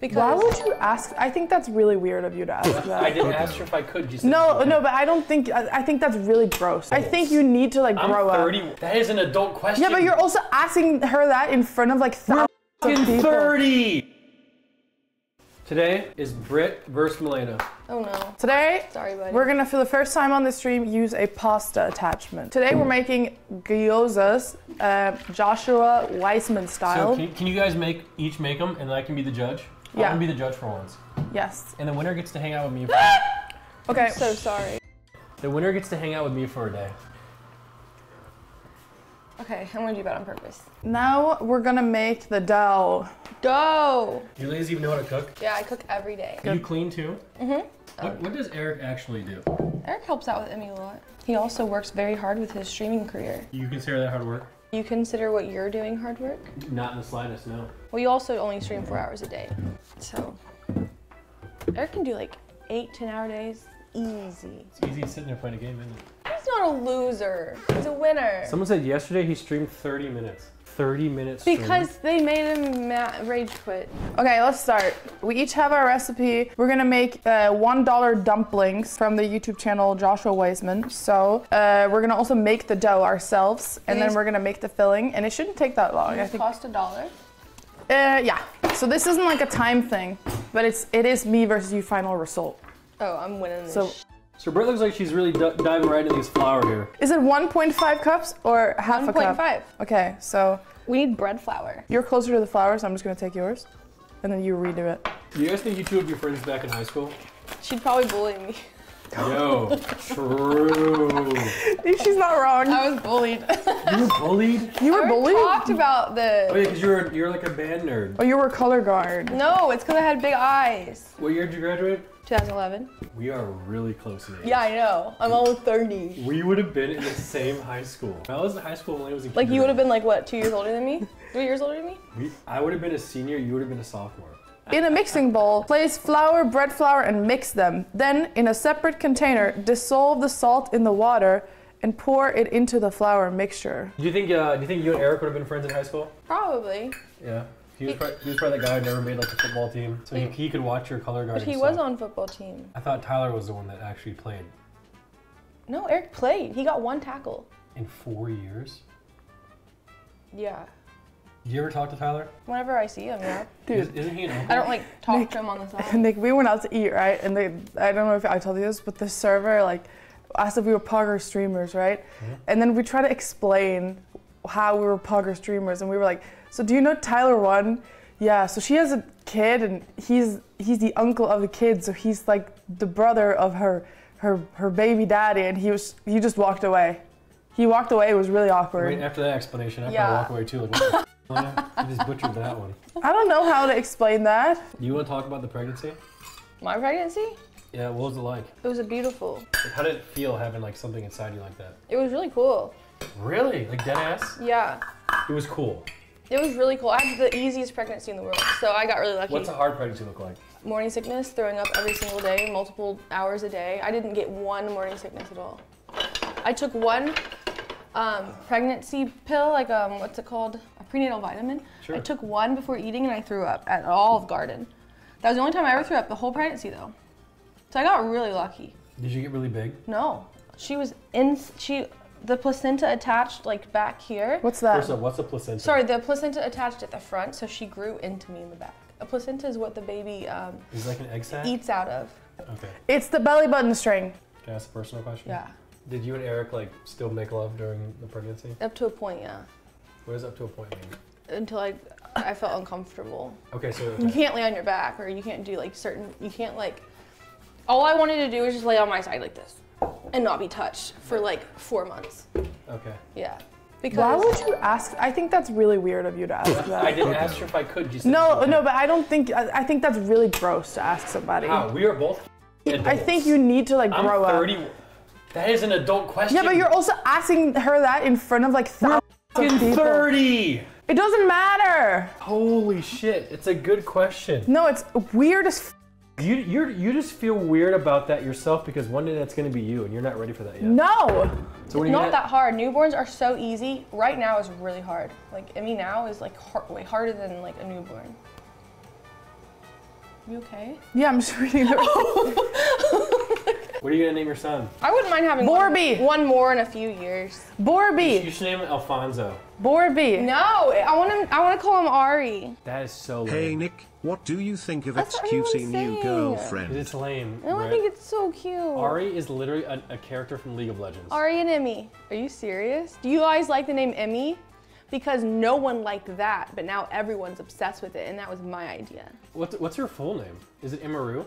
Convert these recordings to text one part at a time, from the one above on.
Because Why would you ask? I think that's really weird of you to ask that. I didn't ask her if I could. You said No, you no, but I don't think. I, I think that's really gross. I think you need to like I'm grow 30. up. That is an adult question. Yeah, but you're also asking her that in front of like thousands of people. 30. Today is Britt versus Malena. Oh no. Today, Sorry, buddy. we're gonna, for the first time on the stream, use a pasta attachment. Today, we're making gyozas, uh, Joshua Weissman So style. can, can you guys make each make them, and I can be the judge? I Yeah. want to be the judge for once, yes. and the winner gets to hang out with me. For, Okay. I'm So sorry. the winner gets to hang out with me for a day. Okay, I'm gonna do that on purpose. now we're gonna make the dough. Dough. You ladies even know how to cook? Yeah, I cook every day. You clean too? Mm-hmm. What, what does Eric actually do? Eric helps out with Emmy a lot. He also works very hard with his streaming career. You consider that hard work? You consider what you're doing hard work? Not in the slightest, no. Well, you also only stream four hours a day. So, Eric can do like eight, ten hour days. Easy. It's easy sitting there playing a game, isn't it? He's not a loser. He's a winner. Someone said yesterday he streamed 30 minutes. 30 minutes. stream. because they made him ma- rage quit. Okay, let's start. We each have our recipe. We're gonna make uh, one dollar dumplings from the YouTube channel Joshua Weissman. So uh, we're gonna also make the dough ourselves, and then we're gonna make the filling, and it shouldn't take that long. I It think. cost a dollar. Uh, yeah. So this isn't like a time thing, but it's it is me versus you final result. Oh, I'm winning this. So So Britt looks like she's really d- diving right into these flour here. is it 1.5 cups or half a cup? 1.5. Okay, so We need bread flour. you're closer to the flour, so I'm just gonna take yours, and then you redo it. Do you guys think you two would be friends back in high school? She'd probably bully me. Yo, true. She's not wrong. I was bullied. You were bullied? You were I bullied. talked about this. Oh yeah, because you're you're like a band nerd. Oh, you were color guard. No, it's because I had big eyes. What year did you graduate? 2011. We are really close in age. Yeah, I know. I'm almost 30. We would have been in the same high school. When I was in high school when I was a Like you would have been like what, two years older than me? Three years older than me? We, I would have been a senior. You would have been a sophomore. In a mixing bowl, place flour, bread flour, and mix them. Then, in a separate container, dissolve the salt in the water and pour it into the flour mixture. Do you think? Uh, do you think you and Eric would have been friends in high school? Probably. Yeah. He was, probably, he was probably that guy who never made like a football team, so he, he could watch your color guard. But he was on football team. I thought Tyler was the one that actually played No, Eric played. He got one tackle. in four years. Yeah. Did you ever talk to Tyler? Whenever I see him, yeah. Dude, isn't he an uncle? I don't like talk to him on the side. Nick, we went out to eat, right? And they, I don't know if I told you this, but the server, like, asked if we were Pogger streamers, right? And then we tried to explain how we were Pogger streamers, and we were like, so do you know Tyler One? Yeah, so she has a kid, and he's he's the uncle of the kid, so he's like the brother of her her her baby daddy, and he was he just walked away. He walked away. It was really awkward. Right after that explanation, I Yeah. yeah. walk away too. Like, what the just butchered that one. I don't know how to explain that. You want to talk about the pregnancy? My pregnancy? Yeah, what was it like? It was a beautiful. Like, How did it feel having like something inside you like that? It was really cool. Really? Like dead ass? Yeah. It was cool. It was really cool. I had the easiest pregnancy in the world, so I got really lucky. What's a hard pregnancy look like? morning sickness, throwing up every single day, multiple hours a day. I didn't get one morning sickness at all. I took one um, pregnancy pill, like um, what's it called? A prenatal vitamin. Sure. I took one before eating and I threw up at Olive Garden. That was the only time I ever threw up the whole pregnancy though. So I got really lucky. Did you get really big? No, she was in. She the placenta attached like back here. What's that? First up, what's a placenta? Sorry, the placenta attached at the front, so she grew into me in the back. A placenta is what the baby um, Is like an egg sac? eats out of. Okay. It's the belly button string. Can I ask a personal question? Yeah, Did you and Eric like still make love during the pregnancy? up to a point, yeah. What does up to a point mean? Until I, I felt uncomfortable. Okay, so You can't lay on your back, or you can't do like certain. You can't like. All I wanted to do was just lay on my side like this, and not be touched for like four months. okay. Yeah, because Why would you ask? I think that's really weird of you to ask that. I didn't ask her if I could. You said No, no, but I don't think. I, I think that's really gross to ask somebody. How? We are both. I think you need to like I'm grow 30. up. That is an adult question. Yeah, but you're also asking her that in front of like thousands of fucking people. 30. It doesn't matter. Holy shit! It's a good question. No, it's weird as. F- You you you just feel weird about that yourself because one day that's gonna be you and you're not ready for that yet. no. So when are you not gonna- that hard. Newborns are so easy. Right now is really hard. Like Emmy now is like hard, way harder than like a newborn. You okay? Yeah, I'm just reading the What are you gonna name your son? I wouldn't mind having Borby. One, one more in a few years. You Borby. should name him Alfonso. Borby. No, I want him. I want to call him Ari. That is so lame. Hey Nick, what do you think of That's what new girlfriend? It's lame. No, I think it's so cute. Ari is literally a, a character from League of Legends. Ari and Emmy. Are you serious? Do you guys like the name Emmy? Because no one liked that, but now everyone's obsessed with it, and that was my idea. What's, what's her full name? Is it Imaru?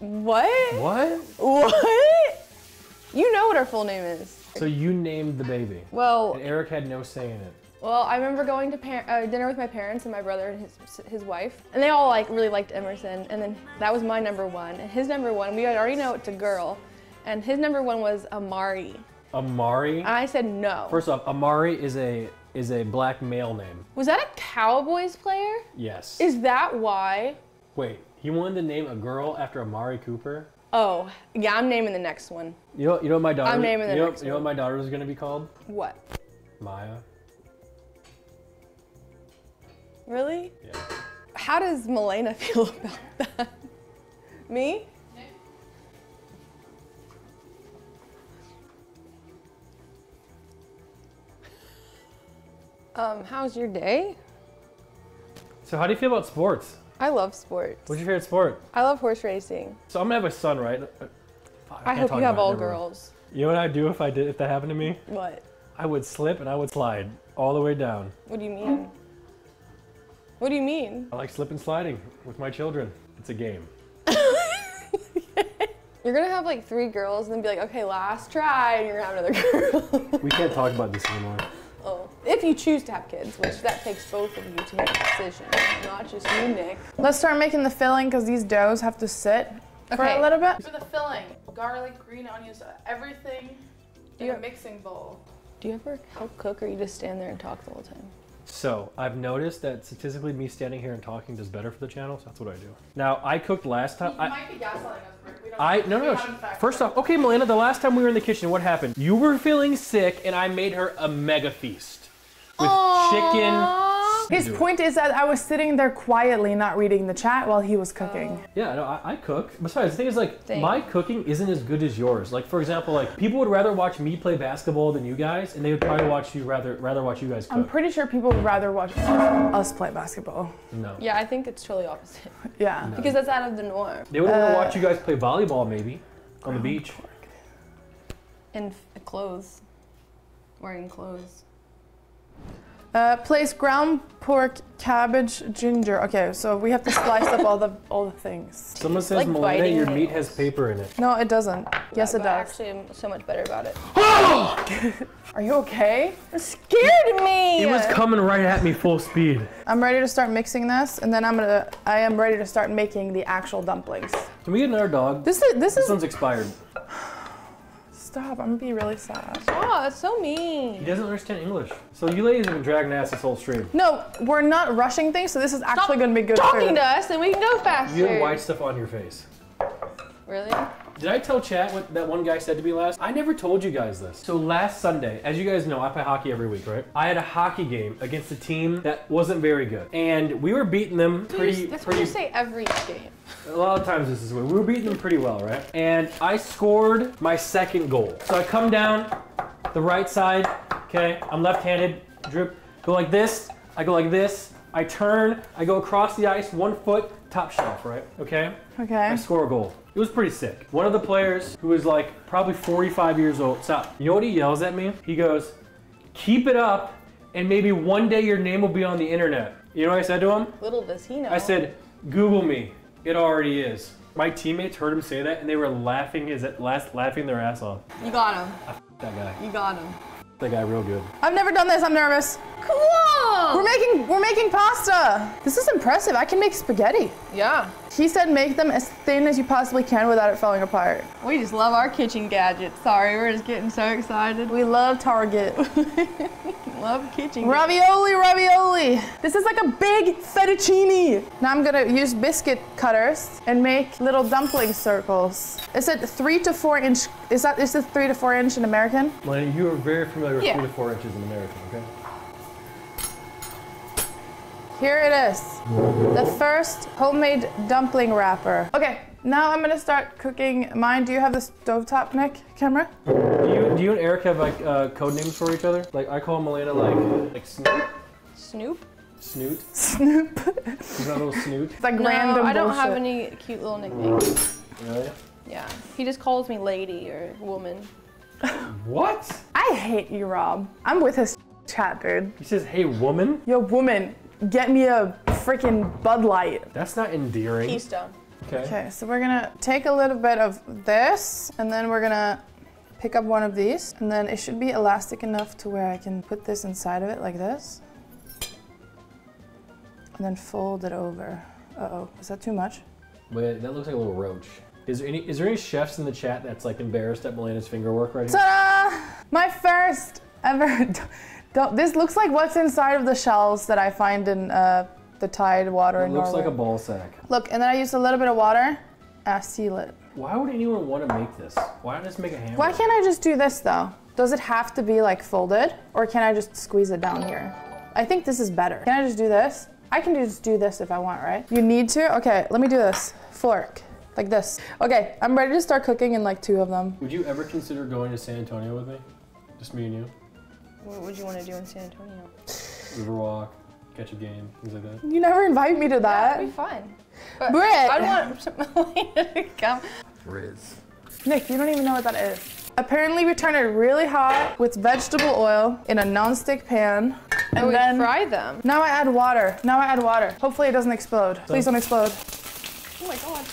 What? What? What? You know what her full name is. So you named the baby. Well, And Eric had no say in it. well, I remember going to par- uh, dinner with my parents and my brother and his his wife, and they all like really liked Emerson. And then that was my number one, and his number one. We had already know it's a girl, and his number one was Amari. Amari. I said no. First off, Amari is a is a black male name. was that a Cowboys player? Yes. Is that why? Wait, he wanted to name a girl after Amari Cooper? Oh, yeah, I'm naming the next one. You know, you know what my daughter. I'm naming the you know, next you know what my daughter was gonna be called? What? Maya. Really? Yeah. How does Malena feel about that? Me? Um, how's your day? So how do you feel about sports? I love sports. What's your favorite sport? I love horse racing. So I'm gonna have a son, right? Uh, fuck, I, hope you have it, all girls. You know what I'd do if I did if that happened to me? What? I would slip and I would slide all the way down. What do you mean? What do you mean? I like slip and sliding with my children. It's a game. You're gonna have like three girls and then be like, okay, last try, and you're gonna have another girl. We can't talk about this anymore. If you choose to have kids, which that takes both of you to make a decision, not just you, Nick. Let's start making the filling because these doughs have to sit for a little bit. For the filling, garlic, green onions, everything in a mixing bowl. Do you ever help cook or you just stand there and talk the whole time? So I've noticed that statistically, me standing here and talking does better for the channel. So that's what I do. Now I cooked last time. I, might be gaslighting us, Rick. We don't I no no. no. First off, okay, Malena. The last time we were in the kitchen, what happened? You were feeling sick, and I made her a mega feast with chicken. His Do point is that I was sitting there quietly, not reading the chat while he was cooking. Yeah, no, I, I cook. Besides, the thing is, like, Thanks. my cooking isn't as good as yours. Like, for example, like people would rather watch me play basketball than you guys, and they would probably watch you rather rather watch you guys cook. I'm pretty sure people would rather watch us play basketball. no, Yeah, I think it's totally opposite. Yeah. Because that's out of the norm. they would rather Uh, watch you guys play volleyball, maybe, on the beach. And f- clothes. Wearing clothes. Uh, place ground pork, cabbage, ginger. Okay, so we have to slice up all the all the things. Someone says, like Malena, biting your nails. meat has paper in it. No, it doesn't. Yes, Yeah, it does. I does. actually am so much better about it. Are you okay? It scared me! It was coming right at me full speed. I'm ready to start mixing this, and then I'm gonna. I am ready to start making the actual dumplings. Can we get another dog? This is this This is. one's expired. Stop! I'm gonna be really sad. Oh, that's so mean. He doesn't understand English. So you ladies have been dragging ass this whole stream. No, we're not rushing things, so this is actually gonna be good Talking food. to us, and we can go faster. You have white stuff on your face. Really? Did I tell chat what that one guy said to me last? I never told you guys this. So last Sunday, as you guys know, I play hockey every week, right? I had a hockey game against a team that wasn't very good, and we were beating them pretty, That's what pretty. you say every game. A lot of times this is way. We were beating them pretty well, right? And I scored my second goal. So I come down the right side. Okay, I'm left-handed. Drip. Go like this. I go like this. I turn. I go across the ice, one foot, top shelf, right? Okay. Okay. I score a goal. It was pretty sick. One of the players, who was like probably 45 years old, stop. You know what he yells at me? He goes, "Keep it up, and maybe one day your name will be on the internet." You know what I said to him? Little does he know. I said, "Google me. It already is." My teammates heard him say that, and they were laughing his last laughing their ass off. You got him. That guy, You got him. That guy, real good. I've never done this. I'm nervous. Cool! We're making we're making pasta. This is impressive. I can make spaghetti. Yeah. He said make them as thin as you possibly can without it falling apart. We just love our kitchen gadgets. Sorry, we're just getting so excited. We love Target. Love kitchen ravioli, ravioli. This is like a big fettuccine. Now I'm gonna use biscuit cutters and make little dumpling circles. Is it three to four inch? Is that is it three to four inch in American? Lenny, you are very familiar with Yeah. three to four inches in American, okay? Here it is. The first homemade dumpling wrapper. Okay, now I'm gonna start cooking mine. Do you have the stovetop, Nick? Camera? Do you, do you and Eric have like uh, code names for each other? Like I call Malena like like Snoot, Snoop? Snoot. Snoop. He's not a little Snoot. It's like No, random I don't have any cute little nicknames. Really? Yeah. He just calls me lady or woman. What? I hate you, Rob. I'm with his chat, dude. He says, "Hey, woman." Yo, woman, get me a freaking Bud Light. That's not endearing. Keystone. Okay. Okay, so we're gonna take a little bit of this, and then we're gonna pick up one of these, and then it should be elastic enough to where I can put this inside of it like this. And then fold it over. Uh-oh, is that too much? Wait, that looks like a little roach. Is there any is there any chefs in the chat that's like embarrassed at Malena's finger work right here? Ta-da! My first ever. Don't, this looks like what's inside of the shells that I find in uh, the Tide water It in looks Norway. like a ball sack. Look, and then I used a little bit of water. I seal it. Why would anyone want to make this? Why not just make a hamburger? Why can't I just do this though? Does it have to be like folded, or can I just squeeze it down here? I think this is better. Can I just do this? I can just do this if I want, right? You need to? Okay, let me do this. Fork, like this. Okay, I'm ready to start cooking in like two of them. Would you ever consider going to San Antonio with me? Just me and you? What would you want to do in San Antonio? Riverwalk, catch a game, things like that. You never invite me to that. That'd be fun. But Britt! I want to come. Riz. Nick, you don't even know what that is. Apparently, we turn it really hot with vegetable oil in a non-stick pan, and And we then fry them. now I add water. Now I add water. Hopefully, it doesn't explode. Please don't explode. Oh my god.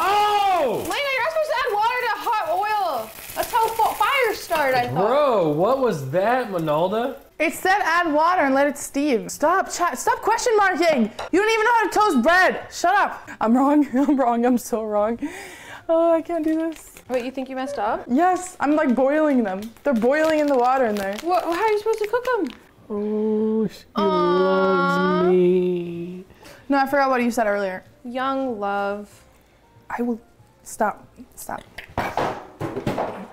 Oh! Lena, you're not supposed to add water to hot oil. That's how fa- fires start, I thought. Bro, what was that, Manalda? It said add water and let it steam. Stop. Stop question marking. You don't even know how to toast bread. Shut up. I'm wrong. I'm wrong. I'm so wrong. Oh, I can't do this. Wait, you think you messed up? Yes, I'm like boiling them. They're boiling in the water in there. What, how are you supposed to cook them? Oh, she loves me. No, I forgot what you said earlier. Young love. I will stop. Stop.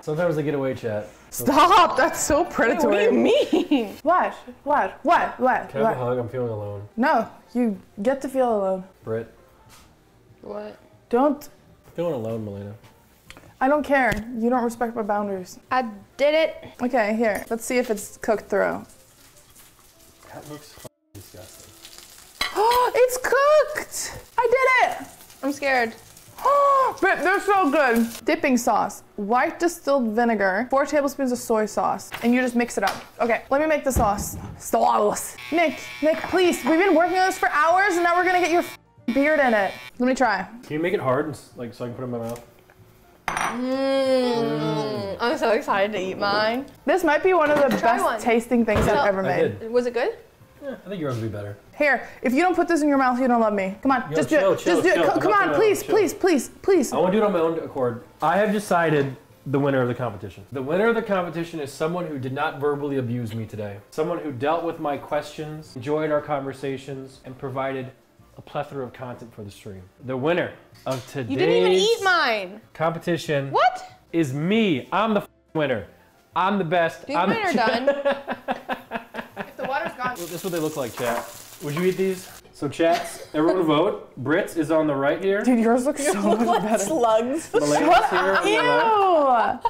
Sometimes they get away, chat. Stop. That's so predatory. Wait, what do you mean? What? What? What? What? Can I have a hug? I'm feeling alone. No, you get to feel alone. Britt, What? Don't. I'm feeling alone, Malena. I don't care. You don't respect my boundaries. I did it. Okay, here. Let's see if it's cooked through. That looks f- disgusting. Oh, it's cooked! I did it! I'm scared. Oh, but they're so good. Dipping sauce, white distilled vinegar, four tablespoons of soy sauce, and you just mix it up. Okay, let me make the sauce. Sauce. Nick, Nick, please. We've been working on this for hours, and now we're gonna get your f- beard in it. Let me try. Can you make it hard, and like, so I can put it in my mouth? Mm, I'm so excited to eat mine. This might be one of the Try best one. tasting things No. I've ever I made. did. Was it good? Yeah, I think yours would be better. Here, if you don't put this in your mouth, you don't love me. Come on, Yo, just chill, do it. chill, just do chill. it. Co- I'm Come on, please, chill. please, please, please. I want to do it on my own accord. I have decided the winner of the competition. The winner of the competition is someone who did not verbally abuse me today. Someone who dealt with my questions, enjoyed our conversations, and provided a plethora of content for the stream. The winner of today's You didn't even eat mine. competition What? is me. I'm the winner. I'm the best. These I'm mine are the done. If the water's gone. This is what they look like, chat. Would you eat these? So, chats, everyone vote. Britt's is on the right here. Dude, yours looks so much better. slugs. Malena's here on the left.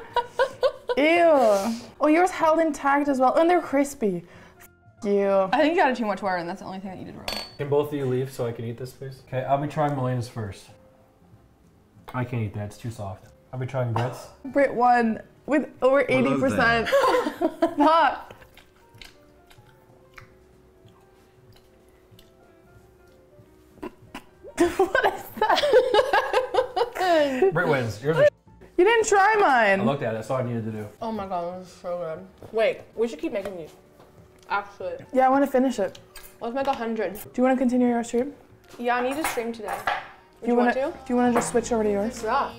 Ew. Ew. Oh, yours held intact as well, and they're crispy. F- you. I think you added too much water, and that's the only thing that you did wrong. Can both of you leave so I can eat this, please? Okay, I'll be trying Malena's first. I can't eat that, it's too soft. I'll be trying Britt's. Britt won with over 80%. Stop. what wins. Yours are You didn't try mine. I looked at it, that's all I needed to do. Oh my god, this is so good. Wait, we should keep making these. Actually, Yeah, I want to finish it. let's make a hundred. Do you want to continue your stream? Yeah, I need to stream today. Would Do you, want wanna, to? Do you want to just switch over to yours? Yeah.